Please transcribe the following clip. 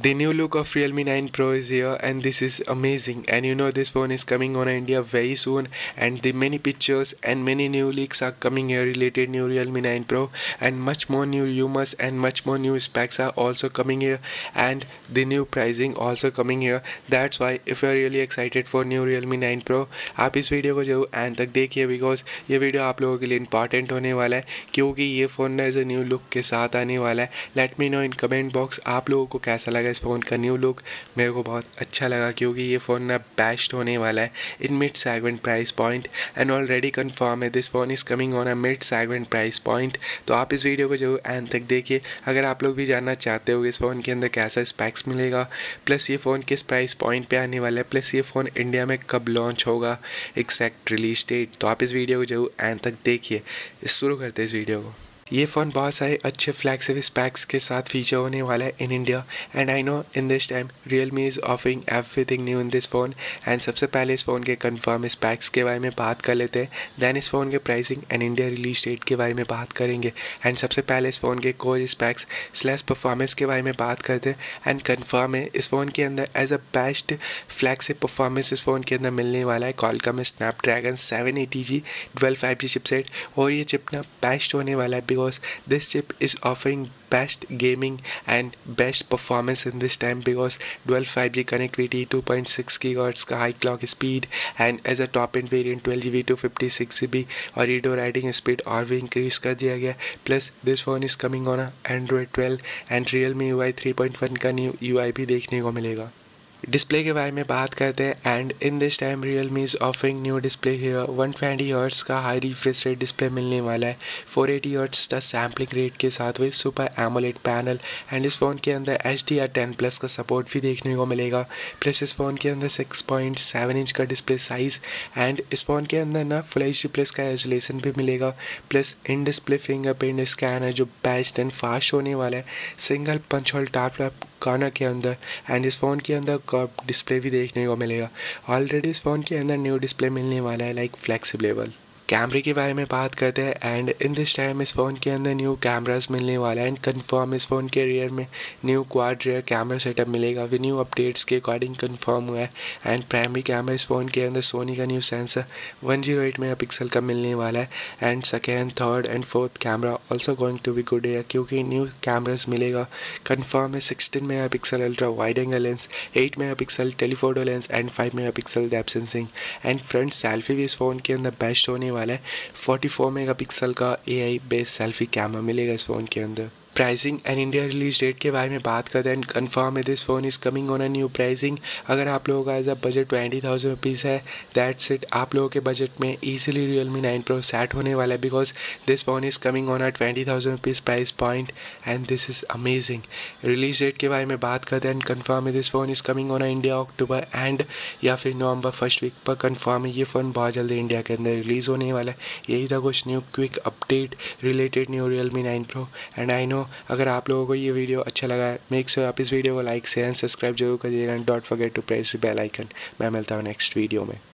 The new look of Realme 9 Pro is here and this is amazing and you know this phone is coming on India very soon and the many pictures and many new leaks are coming here related new Realme 9 Pro and much more new rumors and much more new specs are also coming here and the new pricing also coming here that's why if you are really excited for new Realme 9 Pro आप इस video को ज़रूर and तक देखिए because ये video आप लोगों के लिए इंपॉर्टेंट होने वाला है क्योंकि ये phone as a new look के साथ आने वाला है let me know in comment box आप लोगों को कैसा लगा इस फ़ोन का न्यू लुक मेरे को बहुत अच्छा लगा क्योंकि ये फ़ोन ना बेस्ट होने वाला है। In mid segment price point and already confirm है this phone is coming on a mid segment price point तो आप इस वीडियो को ज़रूर एंड तक देखिए। अगर आप लोग भी जानना चाहते हो इस फ़ोन के अंदर कैसा स्पैक्स मिलेगा प्लस ये फ़ोन किस प्राइस पॉइंट पे आने वाला है प्लस ये फ़ोन इंडिया में कब लॉन्च होगा एक्जैक्ट रिलीज़ डेट तो आप इस वीडियो को ज़रूर एंड तक देखिए। शुरू करते हैं इस वीडियो को। ये फ़ोन बहुत सारे अच्छे फ्लैगशिप पैक्स के साथ फीचर होने वाला है in India and I know in this time Realme is offering everything new in this phone and सबसे पहले इस फ़ोन के कन्फर्म इस पैक्स के बारे में बात कर लेते हैं. दैन इस फ़ोन के pricing and India release date के बारे में बात करेंगे. एंड सबसे पहले इस फ़ोन के कोर स्पैक्स स्लैश परफॉर्मेंस के बारे में बात करते हैं. एंड कन्फर्म है, इस फ़ोन के अंदर as a best flagship performance इस फ़ोन के अंदर मिलने वाला है. Qualcomm Snapdragon seven eighty G twelve five G chipset और ये चिप ना बेस्ट होने वाला है because this chip is offering best gaming and best performance in this time because dual 5G connectivity 2.6 GHz का high clock speed and as a top end variant 12GB 256GB और redo riding speed और भी increase कर दिया गया plus this phone is coming on Android 12 and Realme U I three point one का new U भी देखने को मिलेगा डिस्प्ले के बारे में बात करते हैं and in this time Realme is offering new display here one twenty hertz का हाई रिफ्रेश रेट डिस्प्ले मिलने वाला है. फोर एटी हर्ट्स का सैम्पलिंग रेट के साथ हुए सुपर एमोलेट पैनल एंड इस फ़ोन के अंदर H D R ten plus का सपोर्ट भी देखने को मिलेगा. प्लस इस फ़ोन के अंदर सिक्स पॉइंट सेवन इंच का डिस्प्ले साइज़ एंड इस फ़ोन के अंदर ना फुल एच डी प्लस का एजोलेशन भी मिलेगा. Plus in display fingerprint scan है जो बेस्ट एंड फास्ट होने वाला है सिंगल पंच होल टैप काना के अंदर एंड इस फ़ोन के अंदर का डिस्प्ले भी देखने को मिलेगा। ऑलरेडी इस फ़ोन के अंदर न्यू डिस्प्ले मिलने वाला है लाइक फ्लेक्सिबलेबल कैमरे के बारे में बात करते हैं एंड इन दिस टाइम इस फ़ोन के अंदर न्यू कैमरास मिलने वाला है एंड कंफर्म इस फ़ोन के रियर में new quad rear camera setup मिलेगा वी न्यू अपडेट्स के अकॉर्डिंग कंफर्म हुआ है एंड प्राइमरी कैमरा इस फ़ोन के अंदर सोनी का new sensor one zero eight megapixel का मिलने वाला है and second third and fourth camera also going to be good है, क्योंकि न्यू कैमराज मिलेगा कन्फर्म है sixteen megapixel ultra wide angle lens eight megapixel telephoto lens and five megapixel depth sensing and front selfie भी इस phone के अंदर best होने वाला है। 44 मेगापिक्सल का एआई बेस्ड सेल्फी कैमरा मिलेगा इस फ़ोन के अंदर। Pricing and India release date के बारे में बात करते हैं कन्फर्म है this phone is coming on a new pricing अगर आप लोगों का as a budget twenty thousand rupees है दैट्स इट आप लोगों के बजट में easily Realme nine pro set होने वाला है because this phone is coming on a twenty thousand rupees price point and this is amazing release date के बारे में बात करते हैं कन्फर्म है this phone is coming on India October end या फिर नवंबर फ़र्स्ट वीक पर कन्फर्म है ये फ़ोन बहुत जल्दी इंडिया के अंदर रिलीज़ होने वाला है. यही था कुछ new quick update related new Realme nine pro and I know अगर आप लोगों को ये वीडियो अच्छा लगा है मेक श्योर आप इस वीडियो को लाइक शेयर एंड सब्सक्राइब ज़रूर करिएगा and dot forget to press bell icon मैं मिलता हूँ नेक्स्ट वीडियो में।